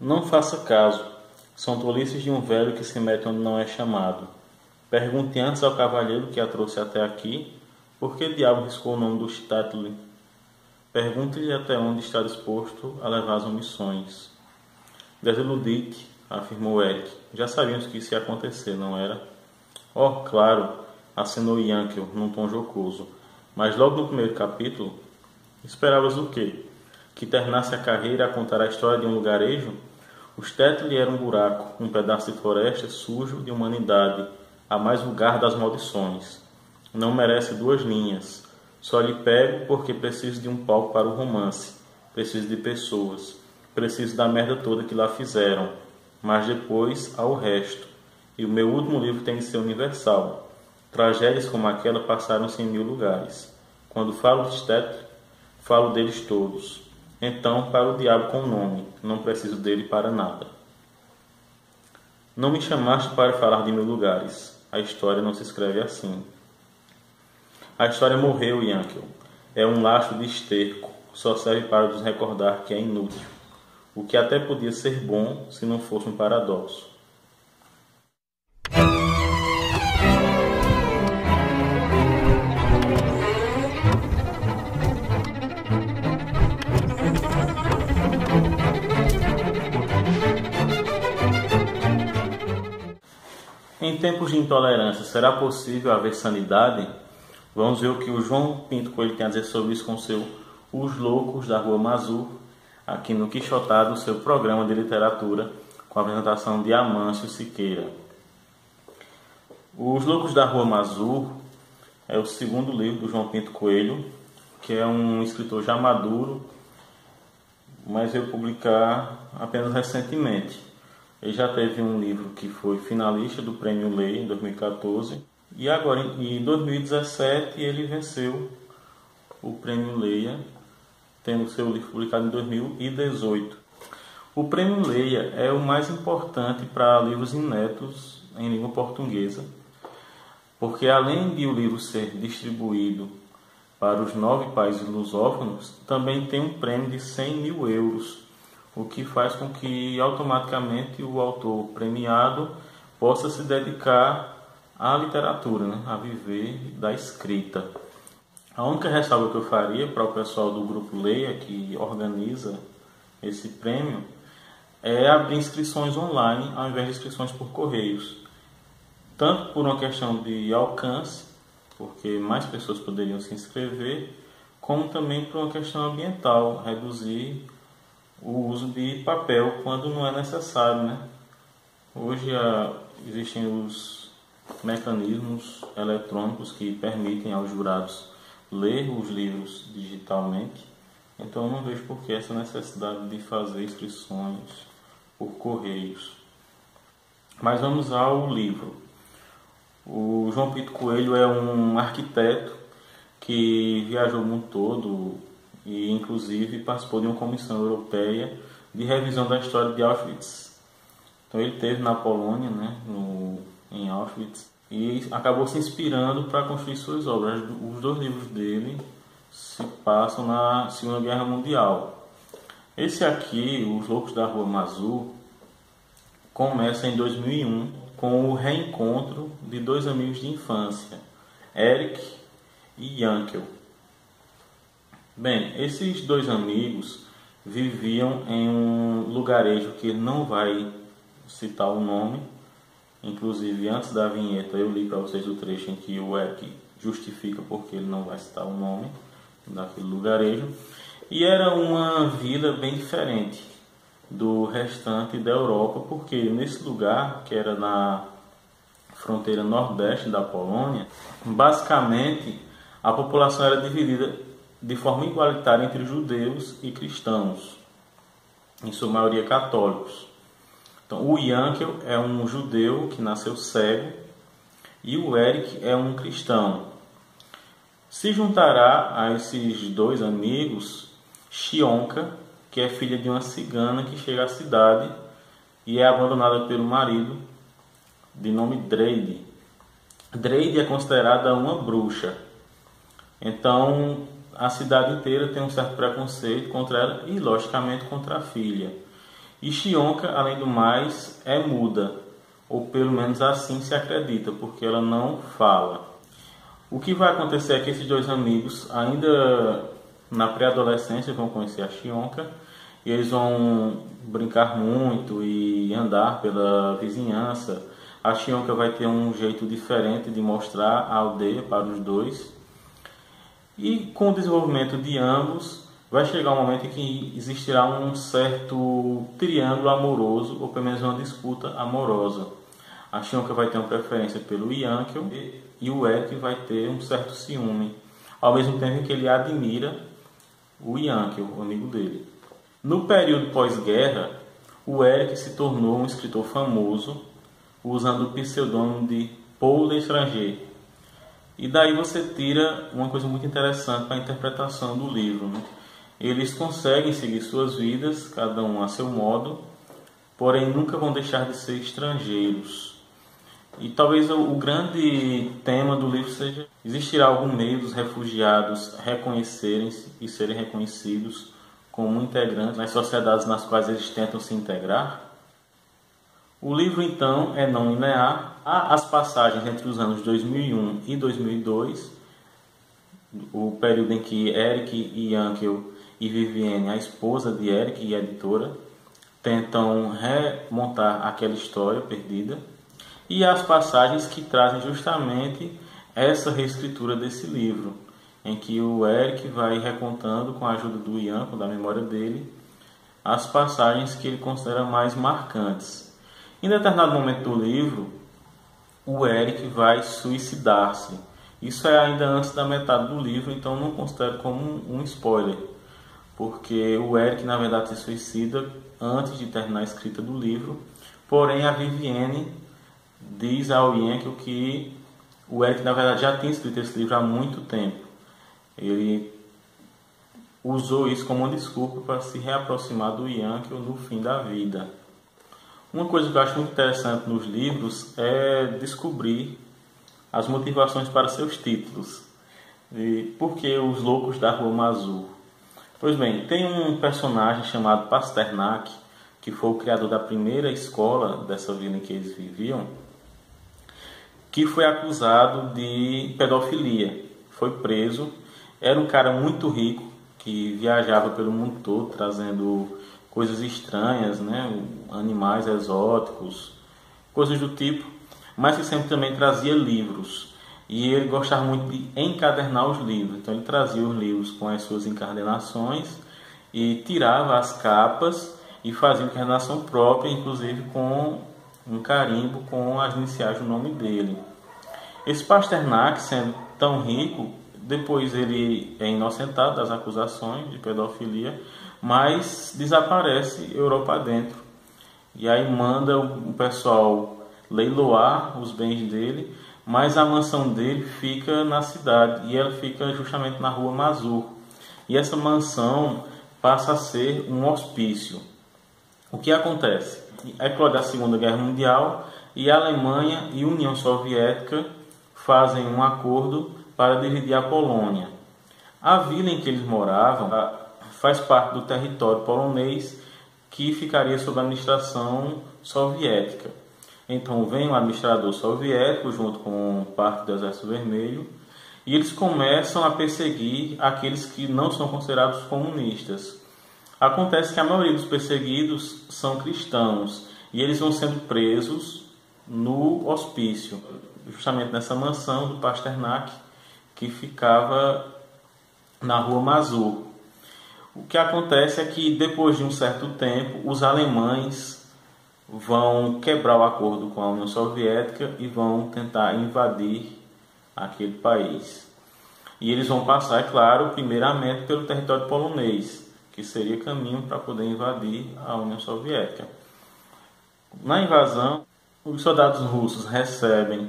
Não faça caso. São tolices de um velho que se mete onde não é chamado. Pergunte antes ao cavalheiro que a trouxe até aqui por que diabo riscou o nome do Statler. Pergunte-lhe até onde está disposto a levar as omissões. Desiludite, afirmou Eric. Já sabíamos que isso ia acontecer, não era? Oh, claro, acenou Yankel num tom jocoso. Mas logo no primeiro capítulo, esperavas o quê? Que terminasse a carreira a contar a história de um lugarejo? O Stetli era um buraco, um pedaço de floresta sujo de humanidade, a mais vulgar das maldições. Não merece duas linhas. Só lhe pego porque preciso de um palco para o romance. Preciso de pessoas. Preciso da merda toda que lá fizeram. Mas depois, ao resto. E o meu último livro tem de ser universal. Tragédias como aquela passaram-se em mil lugares. Quando falo de Stetli, falo deles todos. Então, para o diabo com o nome, não preciso dele para nada. Não me chamaste para falar de mil lugares. A história não se escreve assim. A história morreu, Yankel. É um laço de esterco. Só serve para nos recordar que é inútil. O que até podia ser bom se não fosse um paradoxo. Em tempos de intolerância, será possível haver sanidade? Vamos ver o que o João Pinto Coelho tem a dizer sobre isso com seu Os Loucos da Rua Mazur, aqui no Quixotado, seu programa de literatura, com a apresentação de Amâncio Siqueira. Os Loucos da Rua Mazur é o segundo livro do João Pinto Coelho, que é um escritor já maduro, mas veio publicar apenas recentemente. Ele já teve um livro que foi finalista do Prêmio Lei em 2014 e agora em 2017 ele venceu o Prêmio Leia, tendo seu livro publicado em 2018. O Prêmio Leia é o mais importante para livros inéditos em língua portuguesa, porque além de o livro ser distribuído para os nove países lusófonos, também tem um prêmio de 100 mil euros o que faz com que automaticamente o autor premiado possa se dedicar à literatura, né? a viver da escrita. A única ressalva que eu faria para o pessoal do grupo Leia, que organiza esse prêmio, é abrir inscrições online ao invés de inscrições por correios. Tanto por uma questão de alcance, porque mais pessoas poderiam se inscrever, como também por uma questão ambiental, reduzir o uso de papel quando não é necessário. Né? Hoje a, existem os mecanismos eletrônicos que permitem aos jurados ler os livros digitalmente, então eu não vejo por que essa necessidade de fazer inscrições por correios. Mas vamos ao livro. O João Pito Coelho é um arquiteto que viajou o mundo todo, e inclusive participou de uma comissão europeia de revisão da história de Auschwitz. Então ele teve na Polônia, né, no, em Auschwitz, e acabou se inspirando para construir suas obras. Os dois livros dele se passam na Segunda Guerra Mundial. Esse aqui, Os Loucos da Rua Mazur, começa em 2001 com o reencontro de dois amigos de infância, Eric e Yankel. Bem, esses dois amigos viviam em um lugarejo que não vai citar o nome. Inclusive, antes da vinheta, eu li para vocês o trecho em que o Eric justifica porque ele não vai citar o nome daquele lugarejo. E era uma vila bem diferente do restante da Europa, porque nesse lugar, que era na fronteira nordeste da Polônia, basicamente a população era dividida de forma igualitária entre judeus e cristãos, em sua maioria católicos. Então, o Yankel é um judeu que nasceu cego e o Eric é um cristão. Se juntará a esses dois amigos Shionka, que é filha de uma cigana que chega à cidade e é abandonada pelo marido, de nome Dreide. Dreide é considerada uma bruxa. Então, a cidade inteira tem um certo preconceito contra ela e, logicamente, contra a filha. E Shionka, além do mais, é muda, ou pelo menos assim se acredita, porque ela não fala. O que vai acontecer é que esses dois amigos, ainda na pré-adolescência, vão conhecer a Shionka e eles vão brincar muito e andar pela vizinhança. A Shionka vai ter um jeito diferente de mostrar a aldeia para os dois. E com o desenvolvimento de ambos, vai chegar um momento em que existirá um certo triângulo amoroso, ou pelo menos uma disputa amorosa. A Shionka vai ter uma preferência pelo Yankel e o Eric vai ter um certo ciúme, ao mesmo tempo que ele admira o Yankee, o amigo dele. No período pós-guerra, o Eric se tornou um escritor famoso usando o pseudônimo de Paul L'Etranger. E daí você tira uma coisa muito interessante para a interpretação do livro. Né? Eles conseguem seguir suas vidas, cada um a seu modo, porém nunca vão deixar de ser estrangeiros. E talvez o, grande tema do livro seja: existirá algum meio dos refugiados reconhecerem-se e serem reconhecidos como integrantes nas sociedades nas quais eles tentam se integrar? O livro, então, é não linear. Há as passagens entre os anos 2001 e 2002, o período em que Eric e Yankel e Vivienne, a esposa de Eric e editora, tentam remontar aquela história perdida e as passagens que trazem justamente essa reescritura desse livro, em que o Eric vai recontando com a ajuda do com da memória dele, as passagens que ele considera mais marcantes. Em determinado momento do livro, o Eric vai suicidar-se. Isso é ainda antes da metade do livro, então não considero como um spoiler, porque o Eric na verdade se suicida antes de terminar a escrita do livro, porém a Vivienne diz ao Yankee que o Eric, na verdade, já tinha escrito esse livro há muito tempo. Ele usou isso como uma desculpa para se reaproximar do Yankee no fim da vida. Uma coisa que eu acho muito interessante nos livros é descobrir as motivações para seus títulos. E por que os loucos da Rua Mazur? Pois bem, tem um personagem chamado Pasternak, que foi o criador da primeira escola dessa vila em que eles viviam, que foi acusado de pedofilia. Foi preso. Era um cara muito rico que viajava pelo mundo todo trazendo coisas estranhas, né? animais exóticos, coisas do tipo, mas que sempre também trazia livros. E ele gostava muito de encadernar os livros. Então ele trazia os livros com as suas encadernações e tirava as capas e fazia encadernação própria, inclusive com um carimbo com as iniciais do nome dele. Esse Pasternak, sendo tão rico, depois ele é inocentado das acusações de pedofilia, mas desaparece Europa dentro. E aí manda o pessoal leiloar os bens dele, mas a mansão dele fica na cidade e ela fica justamente na rua Mazur. E essa mansão passa a ser um hospício. O que acontece? eclode a Segunda Guerra Mundial e a Alemanha e a União Soviética fazem um acordo para dividir a Polônia. A vila em que eles moravam faz parte do território polonês que ficaria sob a administração soviética. Então vem o administrador soviético junto com parte do Exército Vermelho e eles começam a perseguir aqueles que não são considerados comunistas. Acontece que a maioria dos perseguidos são cristãos e eles vão sendo presos no hospício, justamente nessa mansão do Pasternak que ficava na rua Mazur. O que acontece é que depois de um certo tempo, os alemães vão quebrar o acordo com a União Soviética e vão tentar invadir aquele país. E eles vão passar, é claro, primeiramente pelo território polonês, que seria caminho para poder invadir a União Soviética. Na invasão, os soldados russos recebem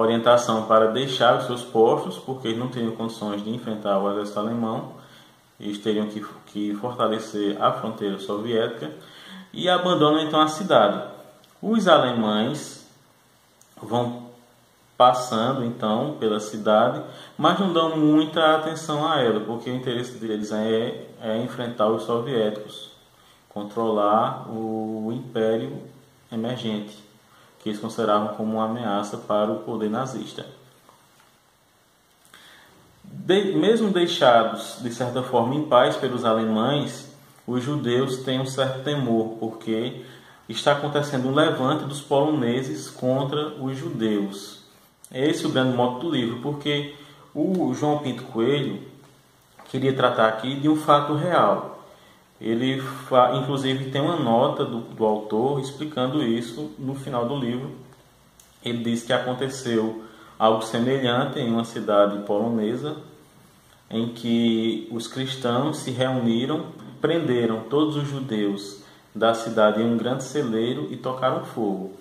orientação para deixar os seus postos, porque eles não teriam condições de enfrentar o exército alemão, eles teriam que, que fortalecer a fronteira soviética, e abandonam então a cidade. Os alemães vão passando então pela cidade, mas não dão muita atenção a ela, porque o interesse deles é, é enfrentar os soviéticos, controlar o império emergente, que eles consideravam como uma ameaça para o poder nazista. De, mesmo deixados, de certa forma, em paz pelos alemães, os judeus têm um certo temor, porque está acontecendo um levante dos poloneses contra os judeus. Esse é o grande moto do livro, porque o João Pinto Coelho queria tratar aqui de um fato real. Ele, inclusive, tem uma nota do, do autor explicando isso no final do livro. Ele diz que aconteceu algo semelhante em uma cidade polonesa, em que os cristãos se reuniram, prenderam todos os judeus da cidade em um grande celeiro e tocaram fogo.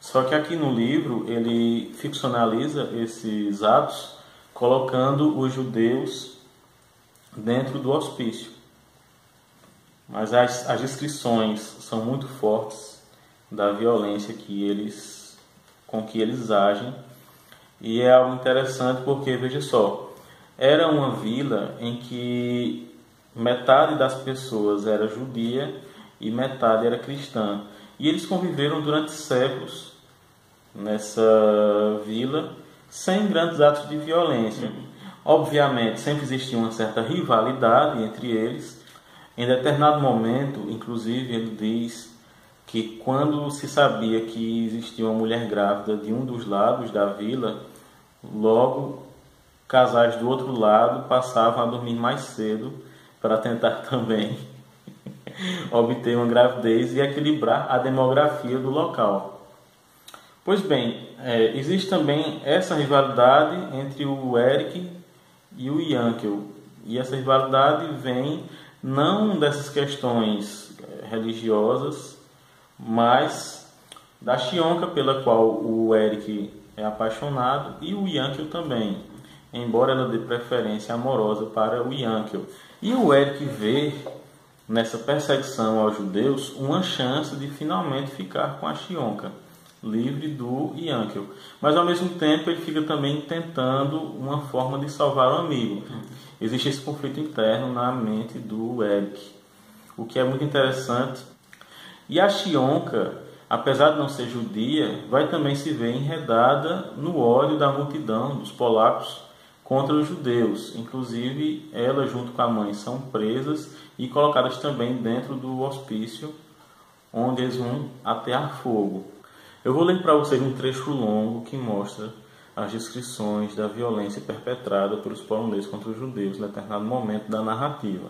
Só que aqui no livro ele ficcionaliza esses atos colocando os judeus dentro do hospício. Mas as, as descrições são muito fortes da violência que eles com que eles agem e é algo interessante porque veja só era uma vila em que metade das pessoas era judia e metade era cristã. E eles conviveram durante séculos nessa vila sem grandes atos de violência. Obviamente, sempre existia uma certa rivalidade entre eles. Em determinado momento, inclusive, ele diz que quando se sabia que existia uma mulher grávida de um dos lados da vila, logo casais do outro lado passavam a dormir mais cedo para tentar também obter uma gravidez e equilibrar a demografia do local. Pois bem, é, existe também essa rivalidade entre o Eric e o Yankel. E essa rivalidade vem não dessas questões é, religiosas, mas da Chionka, pela qual o Eric é apaixonado, e o Yankel também, embora ela dê preferência amorosa para o Yankel. E o Eric vê nessa perseguição aos judeus uma chance de finalmente ficar com a Chionka, livre do Yankel. Mas ao mesmo tempo ele fica também tentando uma forma de salvar o amigo. Existe esse conflito interno na mente do Eric, o que é muito interessante. E a Chionka, apesar de não ser judia, vai também se ver enredada no ódio da multidão dos polacos contra os judeus. Inclusive, ela junto com a mãe são presas e colocadas também dentro do hospício, onde eles vão atear fogo. Eu vou ler para vocês um trecho longo que mostra as descrições da violência perpetrada pelos poloneses contra os judeus em determinado momento da narrativa.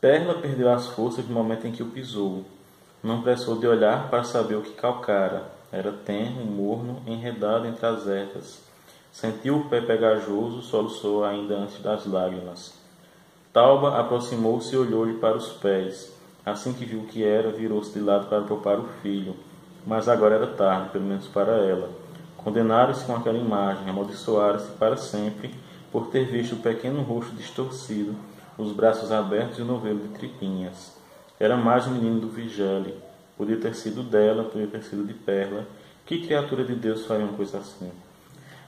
Perla perdeu as forças no momento em que o pisou. Não pressou de olhar para saber o que calcara. Era tenro, morno, enredado entre as ervas. Sentiu o pé pegajoso, soluçou ainda antes das lágrimas. Tauba aproximou-se e olhou-lhe para os pés. Assim que viu o que era, virou-se de lado para poupar o filho. Mas agora era tarde, pelo menos para ela. Condenaram-se com aquela imagem, amaldiçoaram-se para sempre por ter visto o pequeno rosto distorcido, os braços abertos e o novelo de tripinhas. Era mais um menino do Vigele. Podia ter sido dela, podia ter sido de Perla. Que criatura de Deus faria uma coisa assim?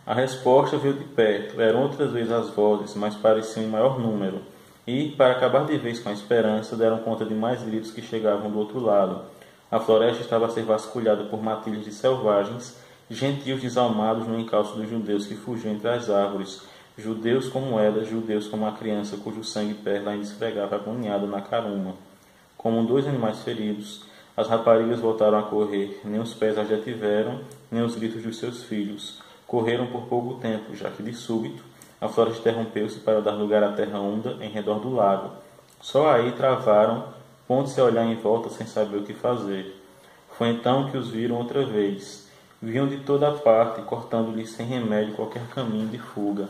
A resposta veio de perto. Eram outras vezes as vozes, mas pareciam em maior número. E, para acabar de vez com a esperança, deram conta de mais gritos que chegavam do outro lado. A floresta estava a ser vasculhada por matilhas de selvagens, gentios desalmados no encalço dos judeus que fugiam entre as árvores, judeus como elas, judeus como a criança cujo sangue perla ainda esfregava agoniado na caruma. Como dois animais feridos, as raparigas voltaram a correr, nem os pés as detiveram, nem os gritos dos seus filhos. Correram por pouco tempo, já que de súbito a floresta interrompeu-se para dar lugar à terra onda em redor do lago. Só aí travaram, pondo-se a olhar em volta sem saber o que fazer. Foi então que os viram outra vez. Vinham de toda parte, cortando-lhes sem remédio qualquer caminho de fuga.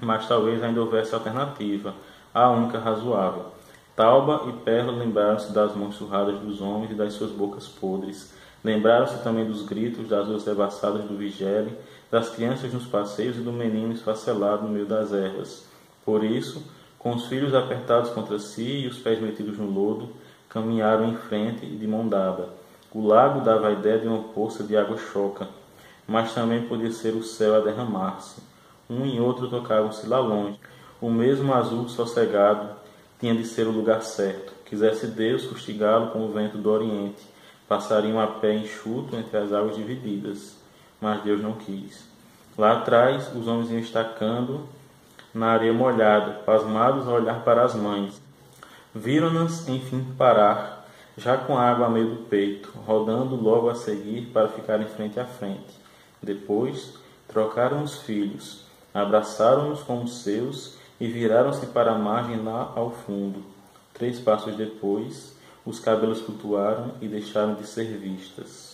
Mas talvez ainda houvesse alternativa, a única razoável. Tauba e Perla lembraram-se das mãos surradas dos homens e das suas bocas podres. Lembraram-se também dos gritos das duas devassadas do Vigele das crianças nos passeios e do menino esfacelado no meio das ervas. Por isso, com os filhos apertados contra si e os pés metidos no lodo, caminharam em frente e de mão dada. O lago dava a ideia de uma poça de água choca, mas também podia ser o céu a derramar-se. Um e outro tocavam-se lá longe. o mesmo azul sossegado tinha de ser o lugar certo. Quisesse Deus fustigá-lo com o vento do Oriente, passariam a pé enxuto entre as águas divididas. Mas Deus não quis. Lá atrás, os homens iam estacando na areia molhada, pasmados a olhar para as mães. Viram-nas, enfim, parar, já com a água a meio do peito, rodando logo a seguir para ficarem frente a frente. Depois, trocaram os filhos, abraçaram-nos como seus e viraram-se para a margem lá ao fundo. Três passos depois, os cabelos flutuaram e deixaram de ser vistas.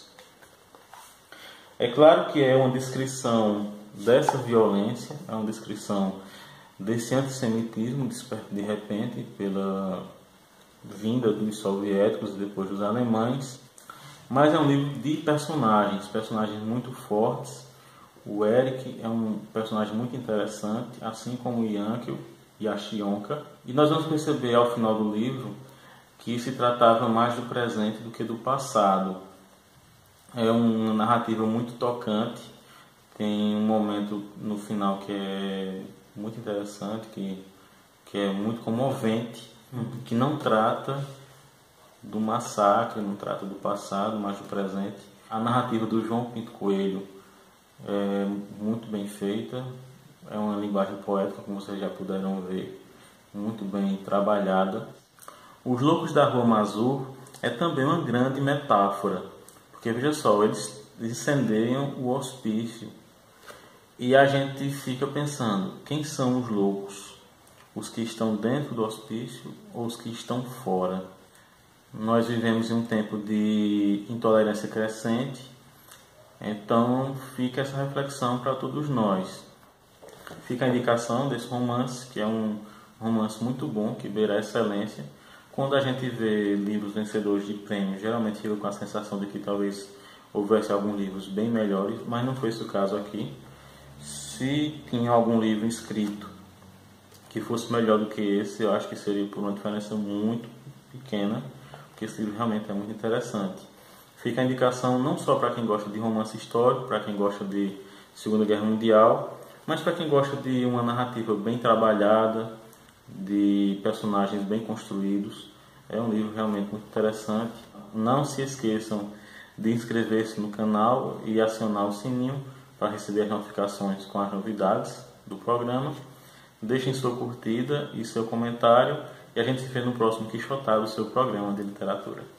É claro que é uma descrição dessa violência, é uma descrição desse antissemitismo de repente pela vinda dos soviéticos e depois dos alemães, mas é um livro de personagens, personagens muito fortes. O Eric é um personagem muito interessante, assim como o Yankel e a Shionka. E nós vamos perceber ao final do livro que se tratava mais do presente do que do passado. É uma narrativa muito tocante. Tem um momento no final que é muito interessante, que, que é muito comovente, uhum. que não trata do massacre, não trata do passado, mas do presente. A narrativa do João Pinto Coelho é muito bem feita, é uma linguagem poética, como vocês já puderam ver, muito bem trabalhada. Os Loucos da Rua Mazur é também uma grande metáfora, porque veja só, eles incendeiam o hospício e a gente fica pensando: quem são os loucos? Os que estão dentro do hospício ou os que estão fora? Nós vivemos em um tempo de intolerância crescente, então fica essa reflexão para todos nós. Fica a indicação desse romance, que é um romance muito bom, que beira a excelência. Quando a gente vê livros vencedores de prêmio, geralmente fica com a sensação de que talvez houvesse alguns livros bem melhores, mas não foi esse o caso aqui. Se tinha algum livro inscrito que fosse melhor do que esse, eu acho que seria por uma diferença muito pequena, porque esse livro realmente é muito interessante. Fica a indicação não só para quem gosta de romance histórico, para quem gosta de Segunda Guerra Mundial, mas para quem gosta de uma narrativa bem trabalhada, de personagens bem construídos, é um livro realmente muito interessante. Não se esqueçam de inscrever-se no canal e acionar o sininho para receber as notificações com as novidades do programa. Deixem sua curtida e seu comentário e a gente se vê no próximo Quixotado, seu programa de literatura.